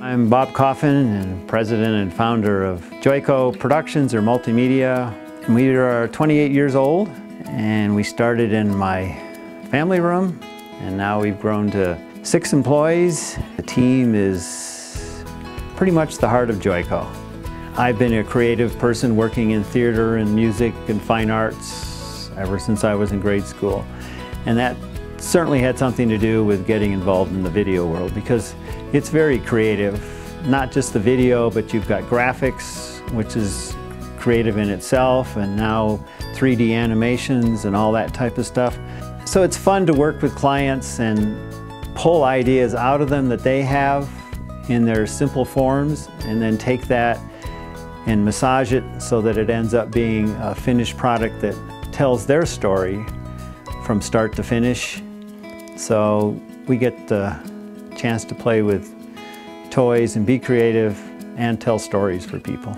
I'm Bob Coffin, and president and founder of Joyco Productions or Multimedia. We are 28 years old, and we started in my family room, and now we've grown to six employees. The team is pretty much the heart of Joyco. I've been a creative person working in theater and music and fine arts ever since I was in grade school. And that certainly had something to do with getting involved in the video world because it's very creative. Not just the video, but you've got graphics, which is creative in itself, and now 3D animations and all that type of stuff. So it's fun to work with clients and pull ideas out of them that they have in their simple forms and then take that and massage it so that it ends up being a finished product that tells their story from start to finish. So we get the chance to play with toys and be creative and tell stories for people.